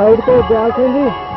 side पे दयाल सिंह जी